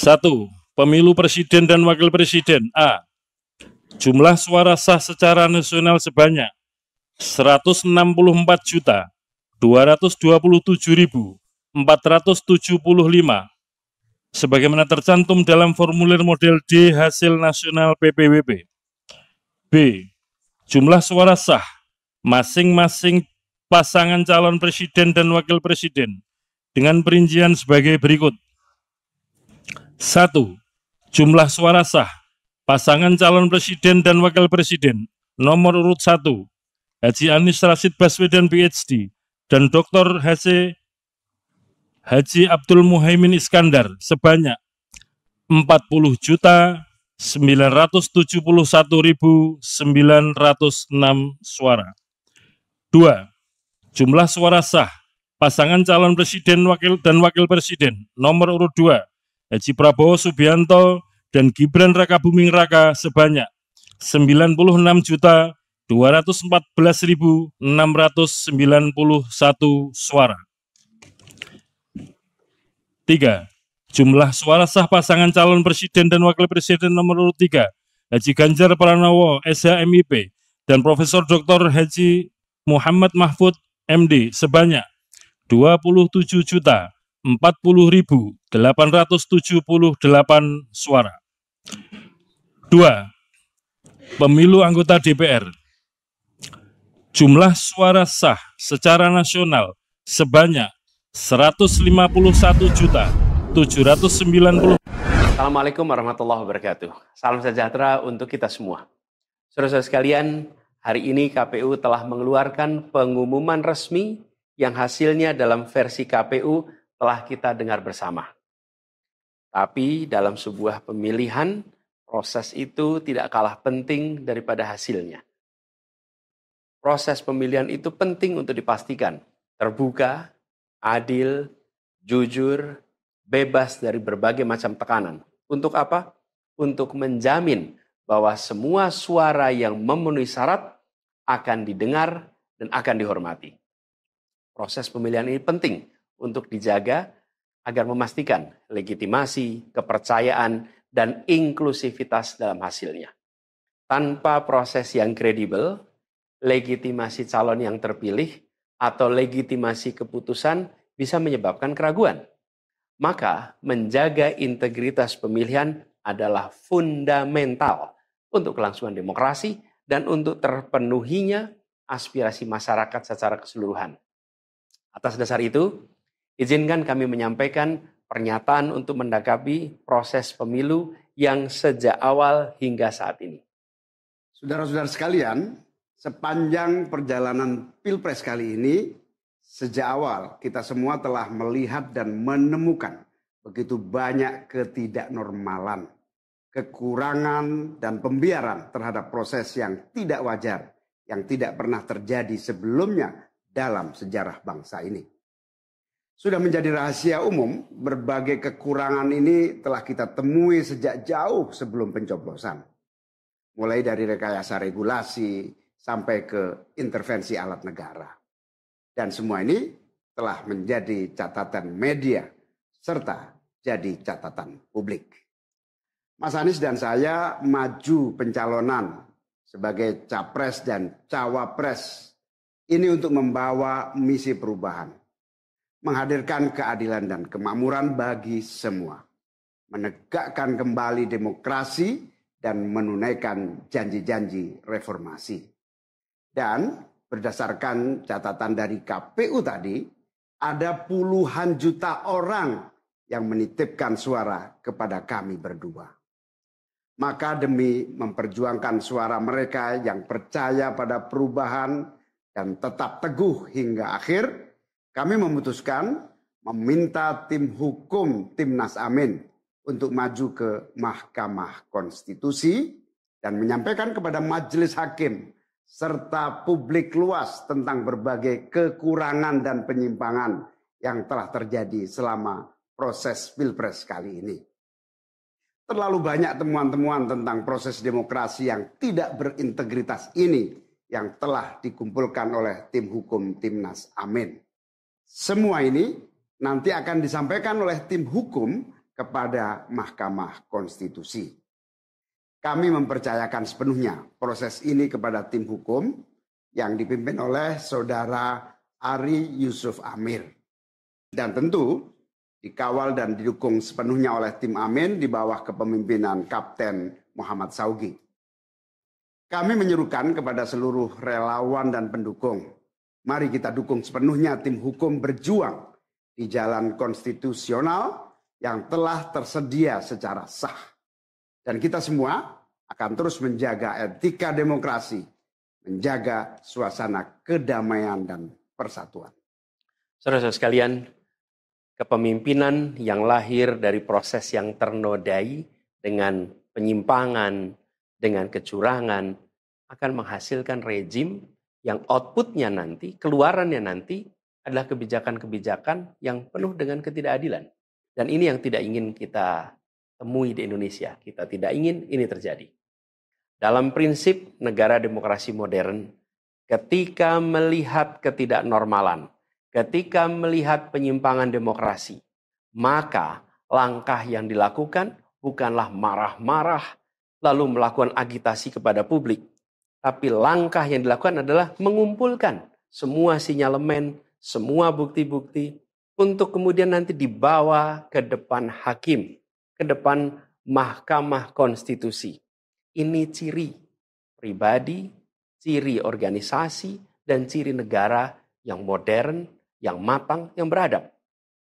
Satu, pemilu presiden dan wakil presiden. A. Jumlah suara sah secara nasional sebanyak 164 juta 227.475 sebagaimana tercantum dalam formulir model D hasil nasional PPWP. B. Jumlah suara sah masing-masing pasangan calon presiden dan wakil presiden dengan perincian sebagai berikut. 1. Jumlah suara sah pasangan calon presiden dan wakil presiden nomor urut 1 Haji Anies Rashid Baswedan PhD dan Dr. Haji Haji Abdul Muhaimin Iskandar sebanyak 40 juta 971.906 suara. Dua, jumlah suara sah pasangan calon presiden wakil dan wakil presiden nomor urut 2 Haji Prabowo Subianto dan Gibran Raka Buming Raka sebanyak 96 juta 214.691 suara. Tiga, jumlah suara sah pasangan calon presiden dan wakil presiden nomor urut 3, Haji Ganjar Pranowo, SHMIP, dan Profesor Dr. Haji Muhammad Mahfud, MD, sebanyak 27 juta 40.878 suara. Dua, pemilu anggota DPR. Jumlah suara sah secara nasional sebanyak 151 juta 790 Assalamualaikum warahmatullahi wabarakatuh. Salam sejahtera untuk kita semua. Saudara-saudara sekalian, hari ini KPU telah mengeluarkan pengumuman resmi yang hasilnya dalam versi KPU telah kita dengar bersama. Tapi dalam sebuah pemilihan, proses itu tidak kalah penting daripada hasilnya. Proses pemilihan itu penting untuk dipastikan terbuka, adil, jujur, bebas dari berbagai macam tekanan. Untuk apa? Untuk menjamin bahwa semua suara yang memenuhi syarat akan didengar dan akan dihormati. Proses pemilihan ini penting untuk dijaga agar memastikan legitimasi, kepercayaan, dan inklusivitas dalam hasilnya. Tanpa proses yang kredibel, legitimasi calon yang terpilih atau legitimasi keputusan bisa menyebabkan keraguan. Maka menjaga integritas pemilihan adalah fundamental untuk kelangsungan demokrasi dan untuk terpenuhinya aspirasi masyarakat secara keseluruhan. Atas dasar itu, izinkan kami menyampaikan pernyataan untuk mendakapi proses pemilu yang sejak awal hingga saat ini. Saudara-saudara sekalian, Sepanjang perjalanan Pilpres kali ini, sejak awal kita semua telah melihat dan menemukan begitu banyak ketidaknormalan, kekurangan, dan pembiaran terhadap proses yang tidak wajar, yang tidak pernah terjadi sebelumnya dalam sejarah bangsa ini. Sudah menjadi rahasia umum, berbagai kekurangan ini telah kita temui sejak jauh sebelum pencoblosan. Mulai dari rekayasa regulasi, sampai ke intervensi alat negara. Dan semua ini telah menjadi catatan media serta jadi catatan publik. Mas Anies dan saya maju pencalonan sebagai capres dan cawapres ini untuk membawa misi perubahan. Menghadirkan keadilan dan kemakmuran bagi semua. Menegakkan kembali demokrasi dan menunaikan janji-janji reformasi. Dan berdasarkan catatan dari KPU tadi, ada puluhan juta orang yang menitipkan suara kepada kami berdua. Maka demi memperjuangkan suara mereka yang percaya pada perubahan dan tetap teguh hingga akhir, kami memutuskan meminta tim hukum Timnas Amin untuk maju ke Mahkamah Konstitusi dan menyampaikan kepada majelis hakim serta publik luas tentang berbagai kekurangan dan penyimpangan yang telah terjadi selama proses Pilpres kali ini. Terlalu banyak temuan-temuan tentang proses demokrasi yang tidak berintegritas ini yang telah dikumpulkan oleh tim hukum Timnas Amin. Semua ini nanti akan disampaikan oleh tim hukum kepada Mahkamah Konstitusi. Kami mempercayakan sepenuhnya proses ini kepada tim hukum yang dipimpin oleh saudara Ari Yusuf Amir. Dan tentu dikawal dan didukung sepenuhnya oleh tim Amin di bawah kepemimpinan Kapten Muhammad Saugi. Kami menyerukan kepada seluruh relawan dan pendukung, mari kita dukung sepenuhnya tim hukum berjuang di jalan konstitusional yang telah tersedia secara sah. Dan kita semua akan terus menjaga etika demokrasi, menjaga suasana kedamaian dan persatuan. Saudara-saudara sekalian, kepemimpinan yang lahir dari proses yang ternodai dengan penyimpangan, dengan kecurangan, akan menghasilkan rejim yang outputnya nanti, keluarannya nanti adalah kebijakan-kebijakan yang penuh dengan ketidakadilan. Dan ini yang tidak ingin kita temui di Indonesia. Kita tidak ingin ini terjadi. Dalam prinsip negara demokrasi modern, ketika melihat ketidaknormalan, ketika melihat penyimpangan demokrasi, maka langkah yang dilakukan bukanlah marah-marah lalu melakukan agitasi kepada publik, tapi langkah yang dilakukan adalah mengumpulkan semua sinyalemen, semua bukti-bukti untuk kemudian nanti dibawa ke depan hakim, ke depan Mahkamah Konstitusi. Ini ciri pribadi, ciri organisasi, dan ciri negara yang modern, yang matang, yang beradab.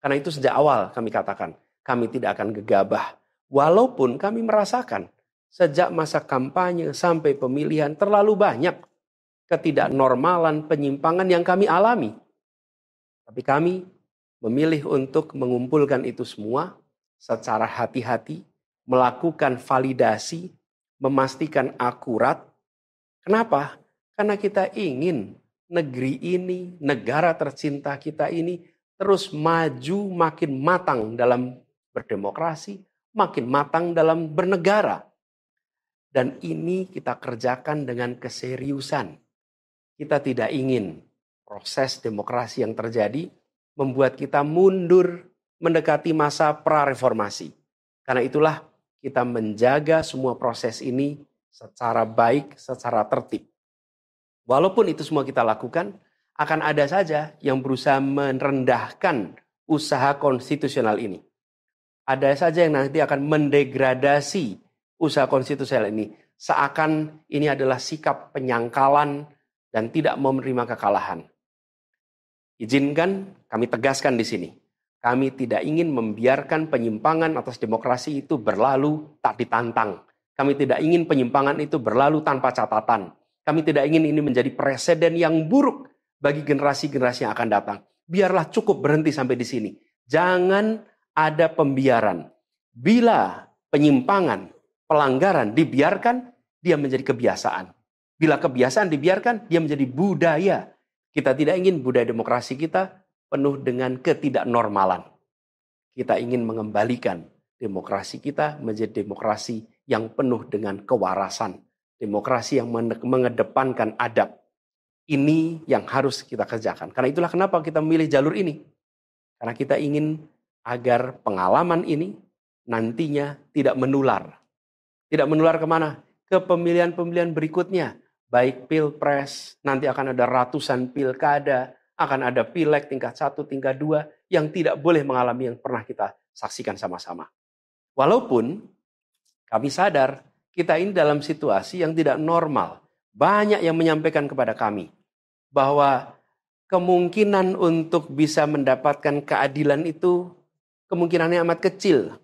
Karena itu sejak awal kami katakan, kami tidak akan gegabah. Walaupun kami merasakan sejak masa kampanye sampai pemilihan terlalu banyak ketidaknormalan, penyimpangan yang kami alami. Tapi kami memilih untuk mengumpulkan itu semua secara hati-hati, melakukan validasi, memastikan akurat. Kenapa? Karena kita ingin negeri ini, negara tercinta kita ini terus maju makin matang dalam berdemokrasi, makin matang dalam bernegara. Dan ini kita kerjakan dengan keseriusan. Kita tidak ingin proses demokrasi yang terjadi membuat kita mundur mendekati masa prareformasi. Karena itulah kita menjaga semua proses ini secara baik, secara tertib. Walaupun itu semua kita lakukan, akan ada saja yang berusaha merendahkan usaha konstitusional ini. Ada saja yang nanti akan mendegradasi usaha konstitusional ini. Seakan ini adalah sikap penyangkalan dan tidak mau menerima kekalahan. Izinkan kami tegaskan di sini. Kami tidak ingin membiarkan penyimpangan atas demokrasi itu berlalu tak ditantang. Kami tidak ingin penyimpangan itu berlalu tanpa catatan. Kami tidak ingin ini menjadi presiden yang buruk bagi generasi-generasi yang akan datang. Biarlah cukup berhenti sampai di sini. Jangan ada pembiaran. Bila penyimpangan, pelanggaran dibiarkan, dia menjadi kebiasaan. Bila kebiasaan dibiarkan, dia menjadi budaya. Kita tidak ingin budaya demokrasi kita penuh dengan ketidaknormalan. Kita ingin mengembalikan demokrasi kita menjadi demokrasi yang penuh dengan kewarasan. Demokrasi yang mengedepankan adab. Ini yang harus kita kerjakan. Karena itulah kenapa kita memilih jalur ini. Karena kita ingin agar pengalaman ini nantinya tidak menular. Tidak menular ke mana? Ke pemilihan-pemilihan berikutnya baik pilpres, nanti akan ada ratusan pilkada, akan ada pileg tingkat satu, tingkat dua, yang tidak boleh mengalami yang pernah kita saksikan sama-sama. Walaupun kami sadar kita ini dalam situasi yang tidak normal. Banyak yang menyampaikan kepada kami bahwa kemungkinan untuk bisa mendapatkan keadilan itu kemungkinannya amat kecil.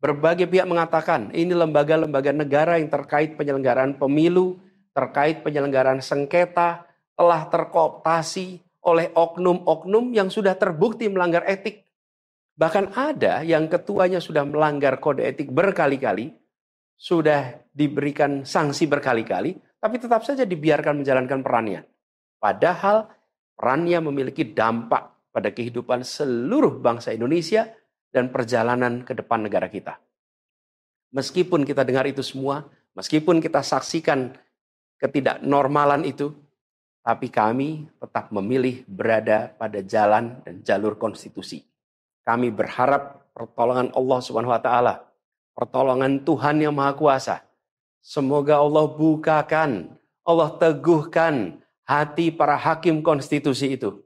Berbagai pihak mengatakan ini lembaga-lembaga negara yang terkait penyelenggaraan pemilu terkait penyelenggaraan sengketa telah terkooptasi oleh oknum-oknum yang sudah terbukti melanggar etik. Bahkan ada yang ketuanya sudah melanggar kode etik berkali-kali, sudah diberikan sanksi berkali-kali, tapi tetap saja dibiarkan menjalankan perannya. Padahal perannya memiliki dampak pada kehidupan seluruh bangsa Indonesia dan perjalanan ke depan negara kita. Meskipun kita dengar itu semua, meskipun kita saksikan ketidaknormalan itu, tapi kami tetap memilih berada pada jalan dan jalur konstitusi. Kami berharap pertolongan Allah Subhanahu wa taala, pertolongan Tuhan yang Maha Kuasa. Semoga Allah bukakan, Allah teguhkan hati para hakim konstitusi itu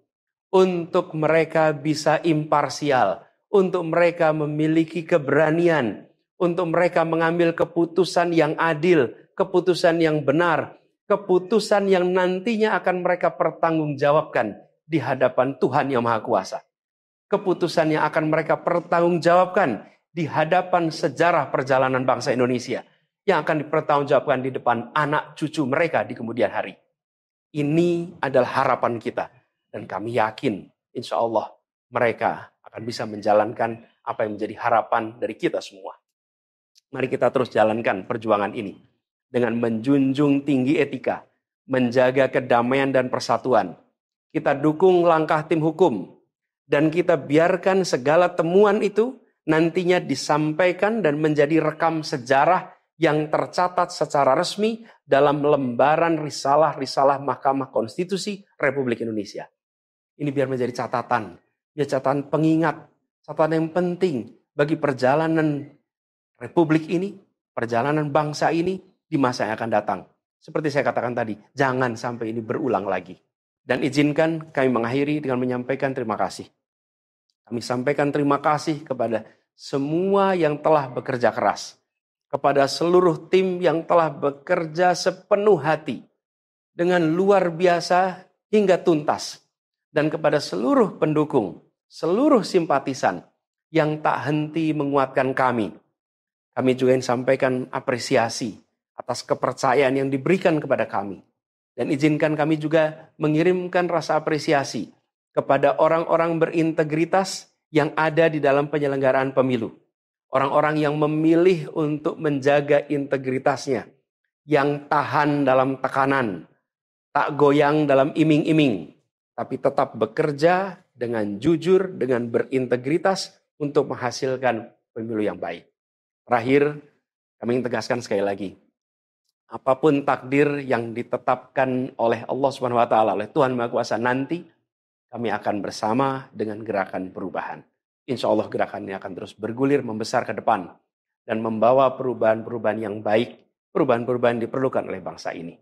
untuk mereka bisa imparsial, untuk mereka memiliki keberanian, untuk mereka mengambil keputusan yang adil, keputusan yang benar, keputusan yang nantinya akan mereka pertanggungjawabkan di hadapan Tuhan yang Maha Kuasa. Keputusan yang akan mereka pertanggungjawabkan di hadapan sejarah perjalanan bangsa Indonesia yang akan dipertanggungjawabkan di depan anak cucu mereka di kemudian hari. Ini adalah harapan kita dan kami yakin insya Allah mereka akan bisa menjalankan apa yang menjadi harapan dari kita semua. Mari kita terus jalankan perjuangan ini dengan menjunjung tinggi etika, menjaga kedamaian dan persatuan. Kita dukung langkah tim hukum dan kita biarkan segala temuan itu nantinya disampaikan dan menjadi rekam sejarah yang tercatat secara resmi dalam lembaran risalah-risalah Mahkamah Konstitusi Republik Indonesia. Ini biar menjadi catatan, biar catatan pengingat, catatan yang penting bagi perjalanan Republik ini, perjalanan bangsa ini, di masa yang akan datang. Seperti saya katakan tadi, jangan sampai ini berulang lagi. Dan izinkan kami mengakhiri dengan menyampaikan terima kasih. Kami sampaikan terima kasih kepada semua yang telah bekerja keras. Kepada seluruh tim yang telah bekerja sepenuh hati. Dengan luar biasa hingga tuntas. Dan kepada seluruh pendukung, seluruh simpatisan yang tak henti menguatkan kami. Kami juga ingin sampaikan apresiasi atas kepercayaan yang diberikan kepada kami. Dan izinkan kami juga mengirimkan rasa apresiasi kepada orang-orang berintegritas yang ada di dalam penyelenggaraan pemilu. Orang-orang yang memilih untuk menjaga integritasnya, yang tahan dalam tekanan, tak goyang dalam iming-iming, tapi tetap bekerja dengan jujur, dengan berintegritas untuk menghasilkan pemilu yang baik. Terakhir, kami ingin tegaskan sekali lagi, apa pun takdir yang ditetapkan oleh Allah Subhanahu wa taala oleh Tuhan Maha Kuasa nanti kami akan bersama dengan gerakan perubahan. Insya Allah gerakan ini akan terus bergulir membesar ke depan dan membawa perubahan-perubahan yang baik, perubahan-perubahan diperlukan oleh bangsa ini.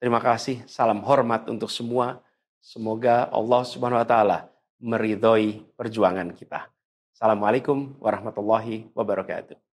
Terima kasih, salam hormat untuk semua. Semoga Allah Subhanahu wa taala meridhoi perjuangan kita. Assalamualaikum warahmatullahi wabarakatuh.